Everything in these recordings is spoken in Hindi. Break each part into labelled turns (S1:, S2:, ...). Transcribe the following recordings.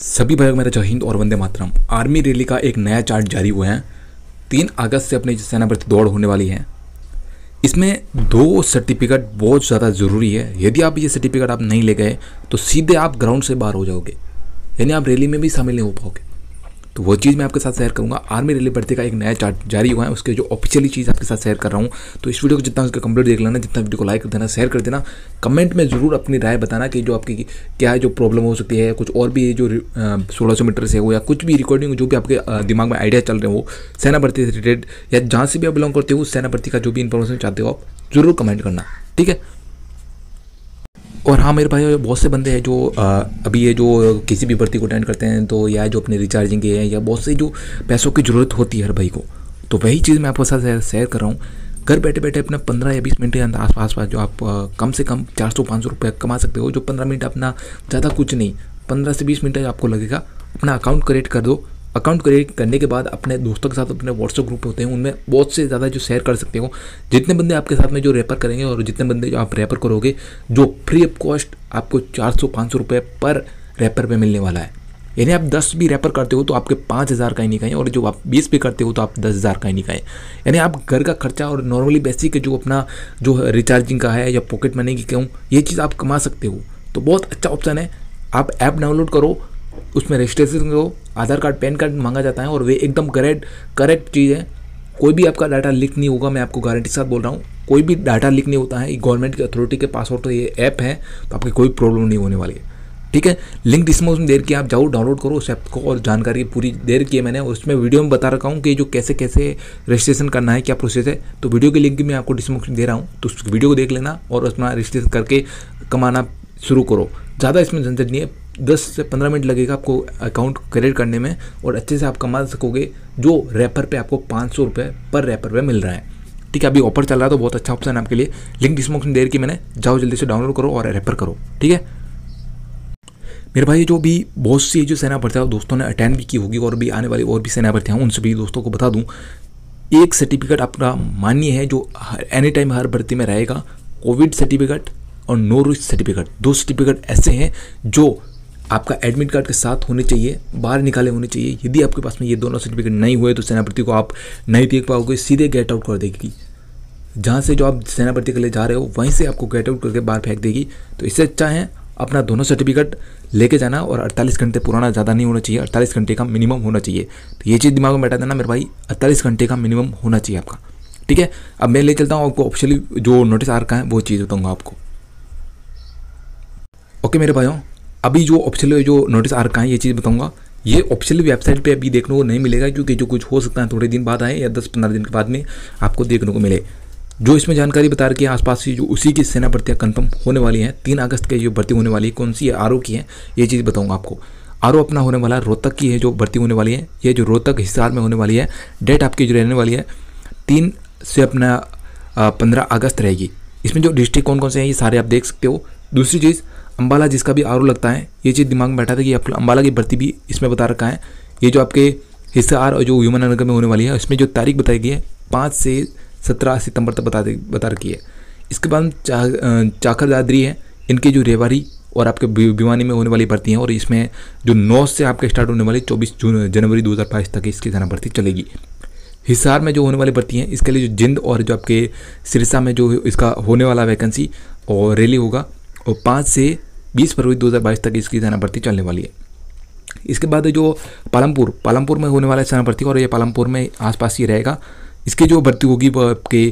S1: सभी भाइयों मेरा जय हिंद और वंदे मातरम। आर्मी रैली का एक नया चार्ट जारी हुआ है। तीन अगस्त से अपनी सेना भर्ती दौड़ होने वाली है। इसमें दो सर्टिफिकेट बहुत ज़्यादा ज़रूरी है। यदि आप ये सर्टिफिकेट आप नहीं ले गए तो सीधे आप ग्राउंड से बाहर हो जाओगे। यानी आप रैली में भी शामिल नहीं हो पाओगे। तो वो चीज़ मैं आपके साथ शेयर करूँगा। आर्मी रैली भर्ती का एक नया चार्ट जारी हुआ है, उसके जो ऑफिशियली चीज़ आपके साथ शेयर कर रहा हूँ। तो इस वीडियो को जितना उसका कंप्लीट देख लेना, जितना वीडियो को लाइक कर देना शेयर कर देना। कमेंट में ज़रूर अपनी राय बताना कि जो आपकी क्या जो प्रॉब्लम हो सकती है, कुछ और भी जो सोलह सौ मीटर से हो या कुछ भी रिकॉर्डिंग जो भी आपके दिमाग में आइडिया चल रहे हो सेना भर्ती से रिलेटेड या जहाँ से भी आप बिलोंग करते हो सेना भर्ती का जो भी इन्फॉर्मेशन चाहते हो, आप ज़रूर कमेंट करना, ठीक है? और हाँ मेरे भाई बहुत से बंदे हैं जो आ, अभी ये जो किसी भी भर्ती को अटेंड करते हैं तो या जो अपने रिचार्जिंग के हैं या बहुत से जो पैसों की ज़रूरत होती है हर भाई को। तो वही चीज़ मैं आपके साथ शेयर कर रहा हूँ। घर बैठे बैठे अपना पंद्रह या बीस मिनट के अंदर आस पास जो आप आ, कम से कम चार सौ पाँच सौ रुपये कमा सकते हो जो पंद्रह मिनट अपना ज़्यादा कुछ नहीं पंद्रह से बीस मिनट आपको लगेगा। अपना अकाउंट क्रिएट कर दो अकाउंट क्रिएट करने के बाद अपने दोस्तों के साथ, अपने व्हाट्सअप ग्रुप होते हैं, उनमें बहुत से ज़्यादा जो शेयर कर सकते हो। जितने बंदे आपके साथ में जो रेपर करेंगे और जितने बंदे जो आप रेपर करोगे, जो फ्री ऑफ़ कॉस्ट आपको चार सौ, पाँच सौ रुपये पर रेपर पे मिलने वाला है। यानी आप दस भी रेपर करते हो तो आपके पाँच हज़ार का ही नहीं कहें और जो आप बीस भी करते हो तो आप दस हज़ार का ही नहीं कहें यानी आप घर का खर्चा और नॉर्मली बेसिक जो अपना जो रिचार्जिंग का है या पॉकेट मनी की कहूँ ये चीज़ आप कमा सकते हो। तो बहुत अच्छा ऑप्शन है। आप ऐप डाउनलोड करो उसमें रजिस्ट्रेशन करो, आधार कार्ड, पैन कार्ड मांगा जाता है और वे एकदम करेक्ट करेक्ट चीज़ है। कोई भी आपका डाटा लीक नहीं होगा, मैं आपको गारंटी के साथ बोल रहा हूँ। कोई भी डाटा लीक नहीं होता है गवर्नमेंट की अथॉरिटी के पास तो ये ऐप है तो आपकी कोई प्रॉब्लम नहीं होने वाली है। ठीक है? लिंक डिस्क्रिप्शन देर की आप जाओ डाउनलोड करो, उस ऐप को और जानकारी पूरी देर की है मैंने। उसमें वीडियो में बता रखा हूँ कि जो कैसे कैसे रजिस्ट्रेशन करना है, क्या प्रोसेस है। तो वीडियो की लिंक भी मैं आपको डिस्क्रिप्शन दे रहा हूँ। तो उस वीडियो को देख लेना और उसमें रजिस्ट्रेशन करके कमाना शुरू करो। ज़्यादा इसमें झंझट नहीं है। दस से पंद्रह मिनट लगेगा आपको अकाउंट क्रिएट करने में और अच्छे से आप कमा सकोगे जो रैपर पे आपको पाँच सौ रुपये पर रैपर पे मिल रहा है। ठीक है, अभी ऑफ़र चल रहा है तो बहुत अच्छा ऑप्शन है आपके लिए। लिंक डिस्क्रिप्शन देर की मैंने। जाओ जल्दी से डाउनलोड करो और रेफर करो। ठीक है? मेरे भाई, जो भी बहुत सी जो सेना भर्तियाँ दोस्तों ने अटेंड भी की होगी और भी आने वाली और भी सेना भर्तियाँ उन सभी दोस्तों को बता दूँ, एक सर्टिफिकेट आपका मान्य है जो एनी टाइम हर भर्ती में रहेगा कोविड सर्टिफिकेट और नो रिस्क सर्टिफिकेट दो सर्टिफिकेट ऐसे हैं जो आपका एडमिट कार्ड के साथ होने चाहिए, बाहर निकाले होने चाहिए। यदि आपके पास में ये दोनों सर्टिफिकेट नहीं हुए तो सेनापति को आप नहीं देख पाओगे, सीधे गेट आउट कर देगी। जहाँ से जो आप सेना भर्ती के लिए जा रहे हो, वहीं से आपको गेट आउट करके बाहर फेंक देगी। तो इससे अच्छा है, अपना दोनों सर्टिफिकेट लेके जाना और 48 घंटे पुराना ज़्यादा नहीं होना चाहिए 48 घंटे का मिनिमम होना चाहिए। तो ये चीज़ दिमाग में बैठा देना मेरे भाई 48 घंटे का मिनिमम होना चाहिए आपका। ठीक है? अब मैं ले चलता हूँ आपको ऑफिशियली जो नोटिस आ रखा है, वो चीज़ बताऊँगा आपको। ओके मेरे भाइयों? अभी जो ऑफिशियल जो नोटिस आ रखा है, ये चीज़ बताऊँगा। ये ऑफिशियल वेबसाइट पे अभी देखने को नहीं मिलेगा, क्योंकि जो कुछ हो सकता है, थोड़े दिन बाद आए या दस पंद्रह दिन के बाद में आपको देखने को मिले। जो इसमें जानकारी बता रखी है, आसपास की जो उसी की सेना भर्तियाँ कन्फर्म होने वाली हैं। तीन अगस्त के जो भर्ती होने वाली है, कौन सी है? आर की है। ये चीज़ बताऊँगा आपको। आर अपना होने वाला, रोहतक की है जो भर्ती होने वाली है। ये जो रोहतक हिसार में होने वाली है। डेट आपकी जो रहने वाली है, तीन से अपना पंद्रह अगस्त रहेगी। इसमें जो डिस्ट्रिक्ट कौन कौन से हैं, ये सारे आप देख सकते हो। दूसरी चीज़ अम्बाला जिसका भी आर लगता है ये चीज़ दिमाग में बैठा था कि अम्बाला की भर्ती भी इसमें बता रखा है। ये जो आपके हिस्सार और जो यमुनानगर में होने वाली है उसमें जो तारीख बताई गई है पाँच से सत्रह सितंबर तक बता बता रखी है। इसके बाद चा, चाखर दादरी है इनकी जो रेवारी और आपके भिवानी में होने वाली भर्ती हैं और इसमें जो नौ से आपके स्टार्ट होने वाली चौबीस जून जनवरी दो तक इसकी जाना भर्ती चलेगी। हिसार में जो होने वाली भर्ती हैं इसके लिए जो जिंद और जो आपके सिरसा में जो इसका होने वाला वैकेंसी और रैली होगा और पाँच से बीस फरवरी 2022 तक इसकी सेना भर्ती चलने वाली है। इसके बाद जो पालमपुर पालमपुर में होने वाला सेना भर्ती और ये पालमपुर में आसपास ही रहेगा। इसकी जो भर्ती होगी वो आपके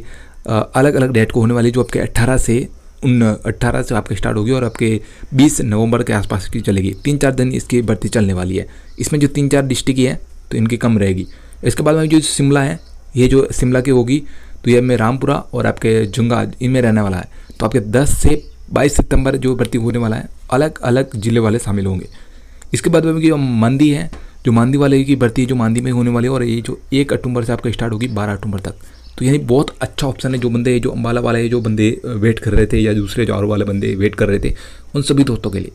S1: अलग अलग डेट को होने वाली जो आपके 18 से उन 18 से आपके स्टार्ट होगी और आपके 20 नवंबर के आसपास की चलेगी। तीन चार दिन इसकी भर्ती चलने वाली है। इसमें जो तीन चार डिस्ट्रिक्ट है तो इनकी कम रहेगी। इसके बाद में जो शिमला है, ये जो शिमला की होगी तो ये में रामपुरा और आपके जुंगा इनमें रहने वाला है। तो आपके 10 से 22 सितंबर जो भर्ती होने वाला है, अलग अलग ज़िले वाले शामिल होंगे। इसके बाद में जो मंदी है, जो मांदी वाले की भर्ती है जो मांदी में होने वाली है, और ये जो एक अक्टूबर से आपका स्टार्ट होगी, बारह अक्टूबर तक। तो यानी बहुत अच्छा ऑप्शन है, जो बंदे, जो अम्बाला वाले, जो बंदे वेट कर रहे थे, या दूसरे जो और वाले बंदे वेट कर रहे थे, उन सभी दोस्तों के लिए।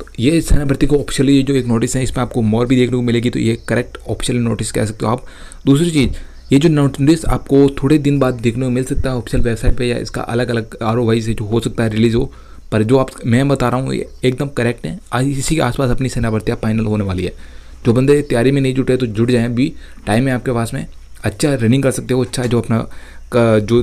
S1: तो ये सेना भर्ती को ऑप्शनली जो एक नोटिस है, इसमें आपको मोर भी देखने को मिलेगी तो ये करेक्ट ऑफिशियल नोटिस कह सकते हो आप। दूसरी चीज़ ये जो नोटिस आपको थोड़े दिन बाद देखने को मिल सकता है ऑफिशियल वेबसाइट पे या इसका अलग अलग आर ओ वाई से जो हो सकता है रिलीज़ हो। पर जो आप, मैं बता रहा हूँ, ये एकदम करेक्ट है। आज इसी के आसपास अपनी सेना भर्तियाँ फाइनल होने वाली है। जो बंदे तैयारी में नहीं जुटे तो जुट जाएँ। अभी टाइम है आपके पास में। अच्छा रनिंग कर सकते हो अच्छा जो अपना जो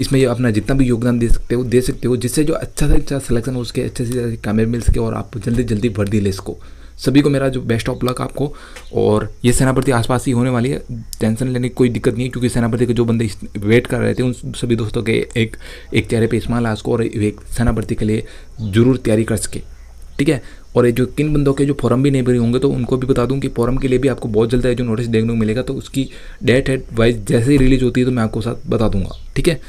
S1: इसमें अपना जितना भी योगदान दे सकते हो, दे सकते हो, जिससे जो अच्छा से अच्छा सिलेक्शन हो उसके, अच्छे से कामयाब मिल सके और आप जल्दी जल्दी भर्ती ले इसको सभी को मेरा जो बेस्ट ऑफ़ लक आपको और ये सेनापति आसपास ही होने वाली है। टेंशन लेने की कोई दिक्कत नहीं है, क्योंकि सेनापति के जो बंदे वेट कर रहे थे, उन सभी दोस्तों के एक एक चेहरे पे इस्माल आसको और एक सेनापति के लिए ज़रूर तैयारी कर सके। ठीक है? और ये जो किन बंदों के जो फॉर्म भी नहीं भरे होंगे तो उनको भी बता दूँ कि फॉर्म के लिए भी आपको बहुत जल्द है जो नोटिस देखने को मिलेगा तो उसकी डेट हेड वाइज जैसे ही रिलीज़ होती है तो मैं आपको साथ बता दूँगा। ठीक है?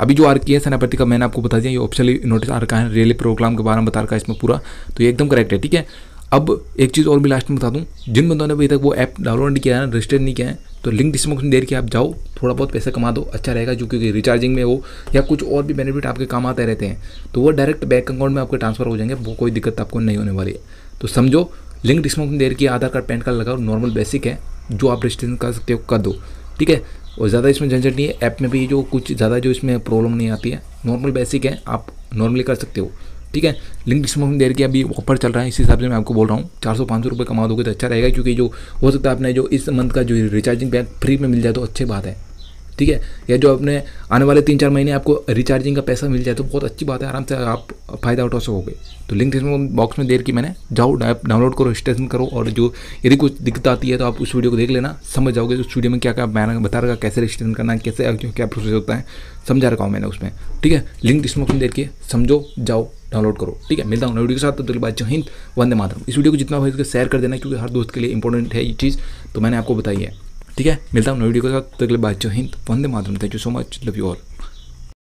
S1: अभी जो आर की है सेनापति का, मैंने आपको बता दिया, ये ऑप्शनली नोटिस आ रखा है रेली प्रोग्राम के बारे में बता रखा है इसमें पूरा तो ये एकदम करेक्ट है। ठीक है? अब एक चीज़ और भी लास्ट में बता दूँ, जिन बंदों ने अभी तक वो ऐप डाउनलोड किया है रजिस्टर नहीं किया है तो लिंक डिस्क्रिप्शन देर के आप जाओ, थोड़ा बहुत पैसा कमा दो अच्छा रहेगा, जो क्योंकि रिचार्जिंग में हो, या कुछ और भी बेनिफिट आपके काम आते रहते हैं तो वो डायरेक्ट बैंक अकाउंट में आपके ट्रांसफ़र हो जाएँगे, वो कोई दिक्कत आपको नहीं होने वाली है। तो समझो लिंक डिस्क्रिप्शन देर की आधार कार्ड, पैन कार्ड लगाओ नॉर्मल बेसिक है, जो आप रजिस्ट्रेशन कर सकते हो, कर दो, ठीक है? और ज़्यादा इसमें झंझट नहीं है ऐप में भी जो कुछ ज़्यादा जो इसमें प्रॉब्लम नहीं आती है नॉर्मल बेसिक है, आप नॉर्मली कर सकते हो। ठीक है? लिंक डिस्क्रिप्शन देर के अभी ऑफ़र चल रहा है, इस हिसाब से मैं आपको बोल रहा हूँ, चार सौ, पाँच सौ रुपये कमा दोगे तो अच्छा रहेगा, क्योंकि जो, हो सकता है आपने जो इस मंथ का जो रिचार्जिंग पैक फ्री में मिल जाए तो अच्छी बात है। ठीक है? या जो अपने आने वाले तीन चार महीने आपको रिचार्जिंग का पैसा मिल जाए तो बहुत अच्छी बात है। आराम से आप फ़ायदा उठा सकोगे। तो लिंक डिस्क्रिप्शन बॉक्स में देर की मैंने। जाओ डाउनलोड करो रजिस्ट्रेशन करो, और जो यदि कुछ दिक्कत आती है तो आप उस वीडियो को देख लेना। समझ जाओगे उस वीडियो में क्या क्या मैंने बता रखा, कैसे रजिस्ट्रेशन करना है, कैसे क्या प्रोसेस होता है। समझा रखा हूँ मैंने उसमें। ठीक है? लिंक डिस्क्रिप्शन देर के समझो, जाओ डाउनलोड करो। ठीक है? मिलता हूँ वीडियो के साथ। तो बात जो हिंद, वंदे मातरम। इस वीडियो को जितना हो सके शेयर कर देना, क्योंकि हर दोस्त के लिए इंपॉर्टेंट है ये चीज़। तो मैंने आपको बताई है। ठीक है? मिलता हूँ नई वीडियो के साथ। तो अगले बाद जो हिंद। वंदे मातरम। Thank you so much love you all